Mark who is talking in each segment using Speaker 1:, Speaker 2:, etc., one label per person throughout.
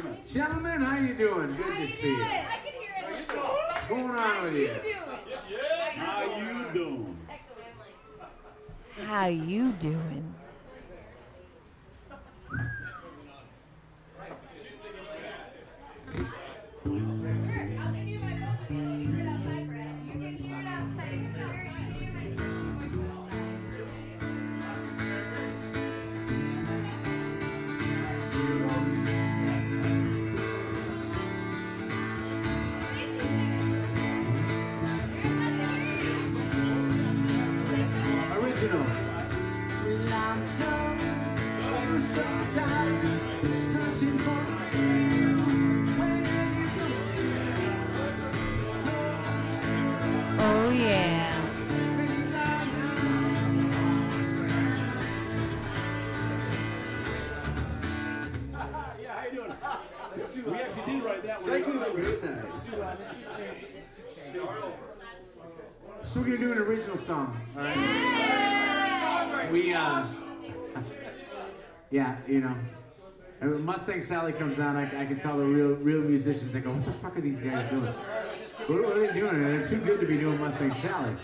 Speaker 1: very much. Gentlemen, how you doing? Good how to see doing? you.
Speaker 2: I can hear it.
Speaker 1: What's going on how with you?
Speaker 3: you yeah.
Speaker 4: How you doing?
Speaker 3: How you doing? We actually did write that one.
Speaker 1: Thank you for doing that. So we're gonna do an original song. All right. We uh, yeah, you know, and when Mustang Sally comes on, I, I can tell the real real musicians. They go, "What the fuck are these guys doing? What, what are they doing? And they're too good to be doing Mustang Sally."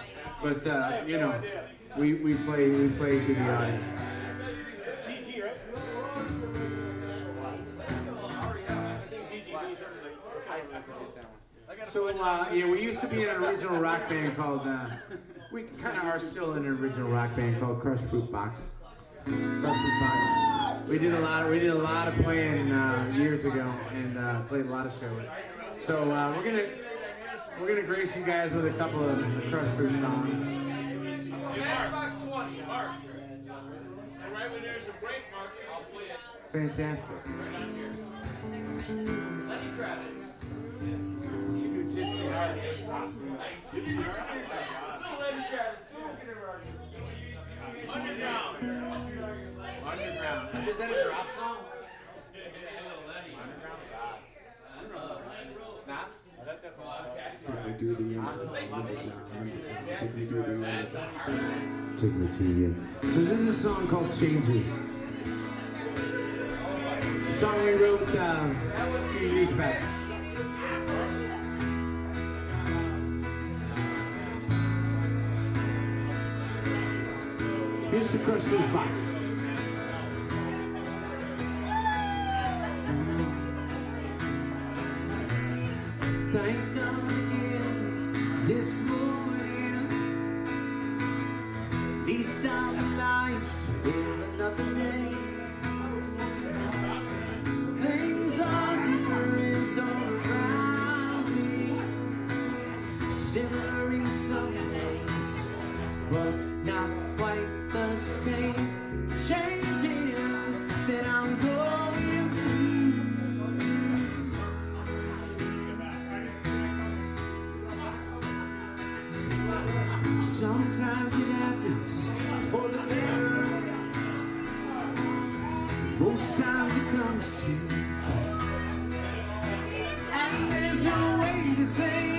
Speaker 1: But uh, you know, we, we play we play to the audience. So uh, yeah, we used to be in an original rock band called. Uh, we kind of are still in an original rock band called Crush Fruit Box. Crush Box. We did a lot. Of, we did a lot of playing uh, years ago and uh, played a lot of shows. So uh, we're gonna we're gonna grace you guys with a couple of the Crush Fruit songs.
Speaker 5: Box 20, Mark. And right when there's a break, Mark, I'll play it
Speaker 1: Fantastic.
Speaker 5: Lenny Kravitz. Underground.
Speaker 1: Underground. Is that a drop song?
Speaker 5: Little Lenny.
Speaker 1: It's not.
Speaker 6: I do the
Speaker 1: Take me to you. So this is a song called Changes. A song we wrote uh, a few years back. The Crush Fruit
Speaker 6: Thank God again this morning. Least I'm alive to Sometimes it happens for the better. Most times it comes to And there's no way to say,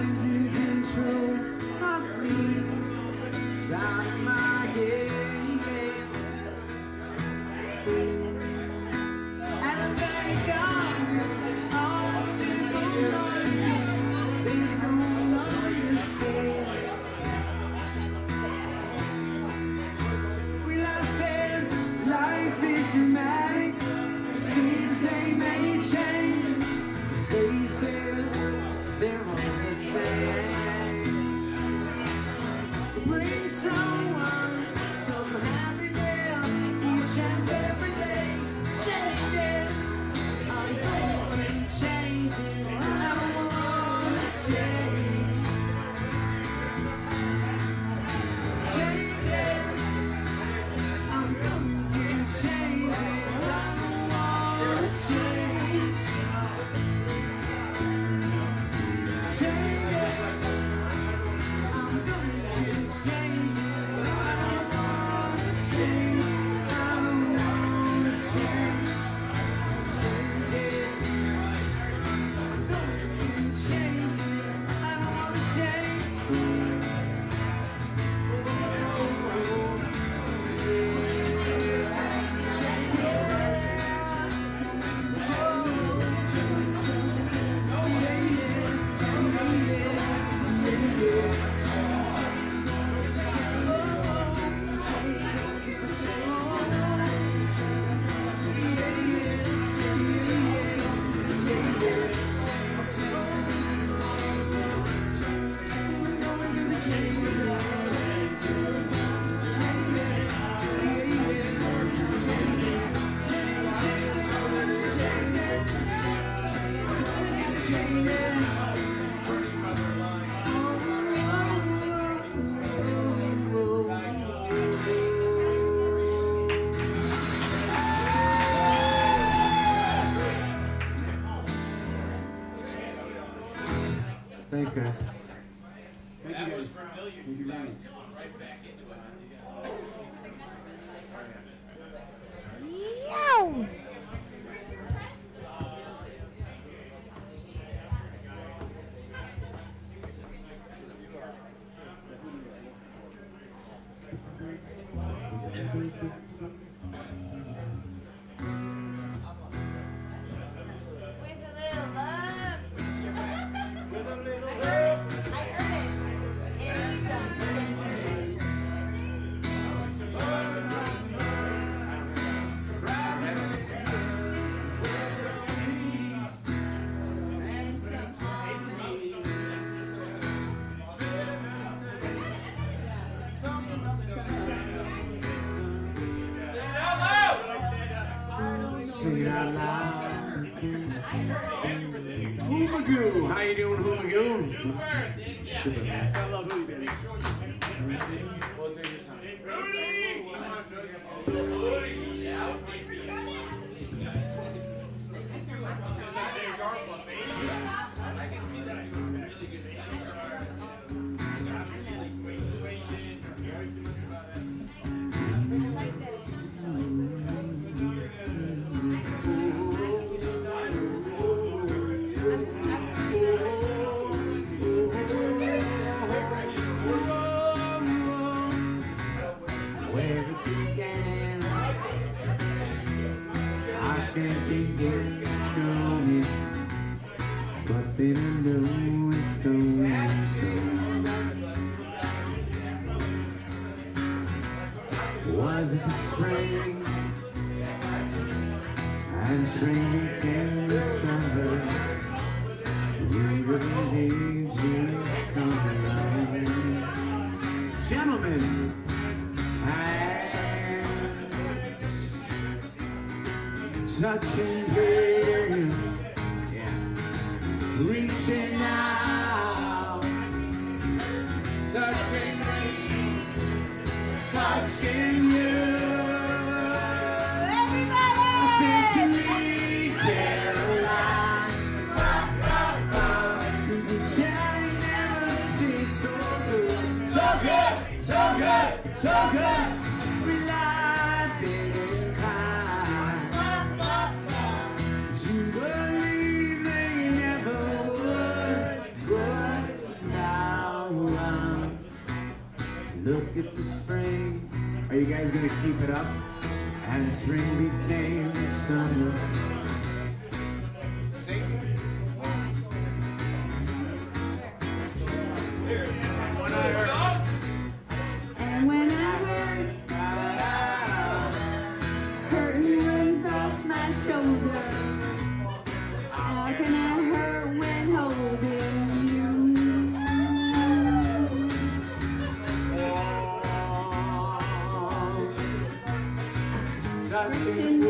Speaker 6: Times in control, my. And thank God all simple they don't understand. I life is dramatic, they may change. Faces, they're Thanks, guys.
Speaker 3: Thank that you guys.
Speaker 6: was familiar. Thank you. whom we Super. Yes,
Speaker 3: I love Hootie, baby.
Speaker 6: We'll do your time. I can see that it's really good back you. Gentlemen, I touching yeah. reaching out, touching me, touching you. keep it up and spring became summer. touching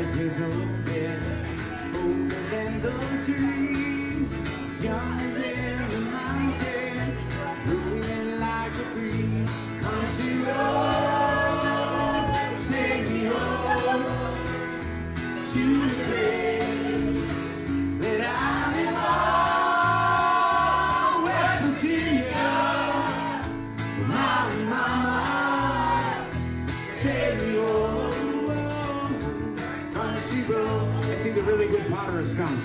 Speaker 6: Life is open, older than the trees, younger a
Speaker 2: stunt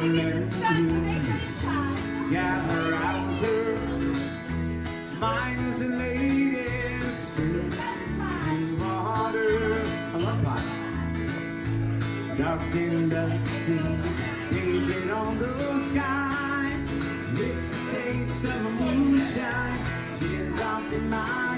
Speaker 2: to make it
Speaker 6: memories
Speaker 2: time.
Speaker 6: gather round her. Minds and ladies, and water. I love pot. Dark and dusty, painted on the sky. The taste of the moonshine, teardrop in my